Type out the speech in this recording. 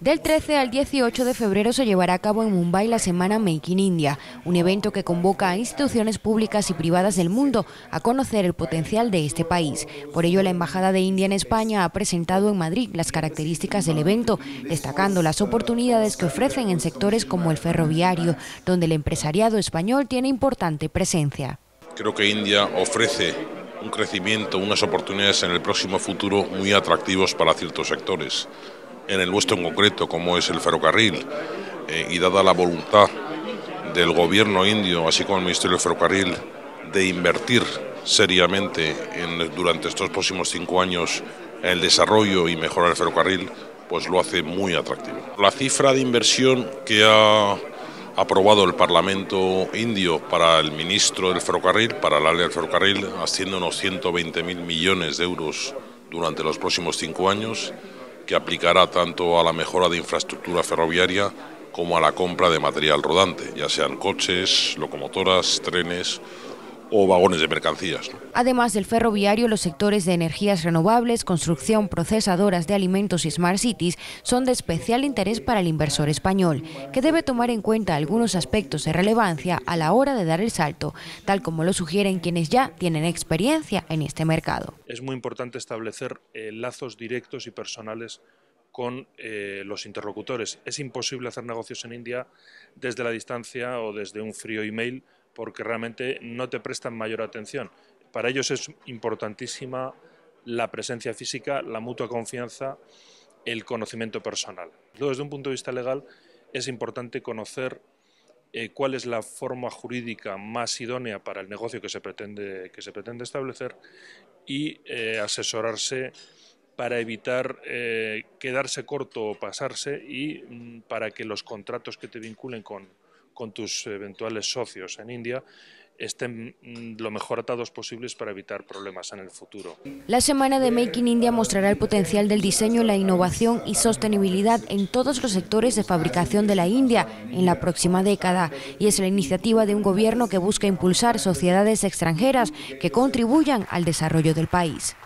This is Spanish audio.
Del 13 al 18 de febrero se llevará a cabo en Mumbai la Semana Make in India, un evento que convoca a instituciones públicas y privadas del mundo a conocer el potencial de este país. Por ello, la Embajada de India en España ha presentado en Madrid las características del evento, destacando las oportunidades que ofrecen en sectores como el ferroviario, donde el empresariado español tiene importante presencia. Creo que India ofrece un crecimiento, unas oportunidades en el próximo futuro muy atractivos para ciertos sectores en el nuestro en concreto, como es el ferrocarril, eh, y dada la voluntad del gobierno indio, así como el Ministerio del Ferrocarril, de invertir seriamente en, durante estos próximos cinco años en el desarrollo y mejorar el ferrocarril, pues lo hace muy atractivo. La cifra de inversión que ha aprobado el Parlamento indio para el ministro del ferrocarril, para el área del ferrocarril, asciende a unos 120.000 millones de euros durante los próximos cinco años que aplicará tanto a la mejora de infraestructura ferroviaria como a la compra de material rodante, ya sean coches, locomotoras, trenes o vagones de mercancías. Además del ferroviario, los sectores de energías renovables, construcción, procesadoras de alimentos y smart cities son de especial interés para el inversor español, que debe tomar en cuenta algunos aspectos de relevancia a la hora de dar el salto, tal como lo sugieren quienes ya tienen experiencia en este mercado. Es muy importante establecer eh, lazos directos y personales con eh, los interlocutores. Es imposible hacer negocios en India desde la distancia o desde un frío email porque realmente no te prestan mayor atención. Para ellos es importantísima la presencia física, la mutua confianza, el conocimiento personal. Luego, desde un punto de vista legal, es importante conocer eh, cuál es la forma jurídica más idónea para el negocio que se pretende, que se pretende establecer y eh, asesorarse para evitar eh, quedarse corto o pasarse y mm, para que los contratos que te vinculen con, con tus eventuales socios en India estén mm, lo mejor atados posibles para evitar problemas en el futuro. La semana de Make in India mostrará el potencial del diseño, la innovación y sostenibilidad en todos los sectores de fabricación de la India en la próxima década y es la iniciativa de un gobierno que busca impulsar sociedades extranjeras que contribuyan al desarrollo del país.